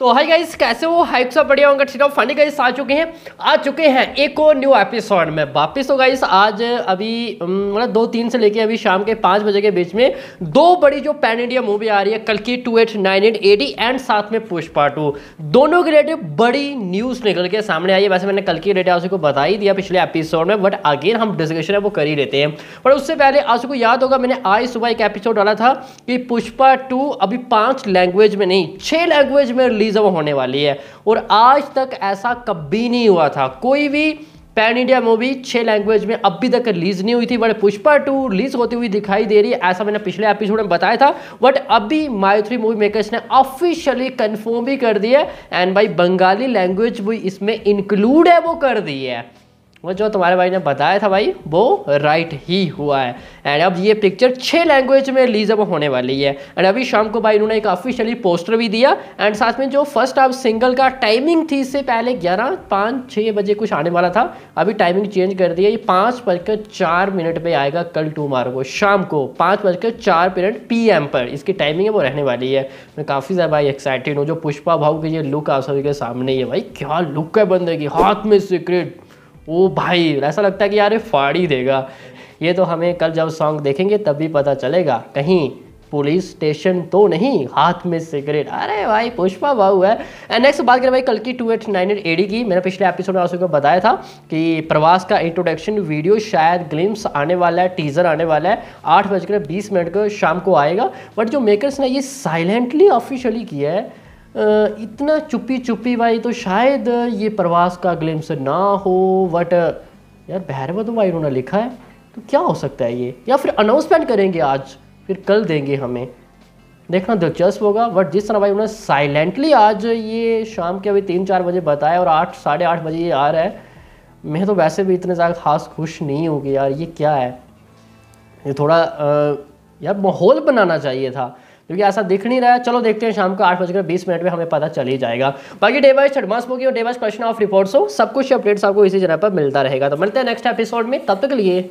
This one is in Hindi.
तो हाय गाइस कैसे हो? हाइप सब बढ़िया होंगे, ठीक फनी गाइस आ चुके हैं। आ चुके हैं एक और न्यू एपिसोड में। वापस तो गाइस आज अभी मतलब दो तीन से लेके अभी शाम के पाँच बजे के बीच में दो बड़ी जो पैन इंडिया मूवी आ रही है, कल की two eight nine eight eighty and साथ में पुष्पा टू दोनों के रिलेटिव बड़ी न्यूज़ निकल के सामने आई है। वैसे मैंने कल की रेट आँसू को बता ही दिया पिछले एपिसोड में बट अगेन हम डिस्कशन है, वो कर ही लेते हैं। पर उससे पहले आँसू को याद होगा, मैंने आज सुबह एक एपिसोड डाला था कि पुष्पा टू अभी पाँच लैंग्वेज में नहीं छः लैंग्वेज में रिलीज़ होने वाली है। और आज तक ऐसा कभी नहीं हुआ था। कोई भी पैन इंडिया मूवी छः लैंग्वेज में अभी तक रिलीज़ नहीं हुई थी। बट पुष्पा टू रिलीज़ होती हुई दिखाई दे रही है, ऐसा मैंने पिछले एपिसोड में बताया था। बट अभी मायूथ्री मूवी मेकर्स ने ऑफिशियली कन्फर्म भी कर दिया एंड भाई बंगाली लैंग्वेज भी इसमें इंक्लूड है, वो कर दी है। वो जो तुम्हारे भाई ने बताया था भाई, वो राइट ही हुआ है। एंड अब ये पिक्चर छः लैंग्वेज में रिलीज़ अब होने वाली है। एंड अभी शाम को भाई इन्होंने एक ऑफिशियली पोस्टर भी दिया। एंड साथ में जो फ़र्स्ट हाफ़ सिंगल का टाइमिंग थी, इससे पहले ग्यारह, पाँच छः बजे कुछ आने वाला था। अभी टाइमिंग चेंज कर दिया। ये पाँच बजकर चार मिनट पर आएगा कल टू मार को, शाम को पाँच बजकर चार मिनट पीएम पर। इसकी टाइमिंग है वो रहने वाली है। मैं काफ़ी ज़्यादा भाई एक्साइटेड हूँ। जो पुष्पा भाव की ये लुक आप सभी के सामने ही है भाई, क्या लुक है बंदे की, हाथ में सीक्रेट ओ भाई, ऐसा लगता है कि यार ये फाड़ देगा। ये तो हमें कल जब सॉन्ग देखेंगे, तब भी पता चलेगा। कहीं पुलिस स्टेशन तो नहीं, हाथ में सिगरेट अरे भाई, पुष्पा बाबू है। एंड नेक्स्ट बात करें भाई, कल की two eight nine eight eighty की। मैंने पिछले एपिसोड में आपको बताया था कि प्रवास का इंट्रोडक्शन वीडियो शायद ग्लिम्स आने वाला है टीजर आने वाला है। आठ बजकर बीस मिनट को शाम को आएगा। बट जो मेकर्स ने ये साइलेंटली ऑफिशियली किया है इतना चुपी चुपी भाई तो शायद ये प्रवास का ग्लिम्स ना हो बट यार भैरव तो भाई उन्होंने लिखा है तो क्या हो सकता है ये? या फिर अनाउंसमेंट करेंगे आज फिर कल देंगे हमें। देखना दिलचस्प होगा बट जिस तरह भाई उन्होंने साइलेंटली आज ये शाम के अभी तीन चार बजे बताया और आठ साढ़े आठ बजे ये आ रहा है मैं तो वैसे भी इतने ज़्यादा खास खुश नहीं हूँ कि यार ये क्या है। ये थोड़ा आ, यार माहौल बनाना चाहिए था। क्योंकि ऐसा दिख नहीं रहा है। चलो देखते हैं शाम को आठ बजकर बीस मिनट में हमें पता चल ही जाएगा। बाकी डे वाइज एडवांस मास और day wise question of reports हो। सब कुछ अपडेट्स आपको इसी जगह पर मिलता रहेगा। तो मिलते हैं नेक्स्ट एपिसोड में। तब तक के लिए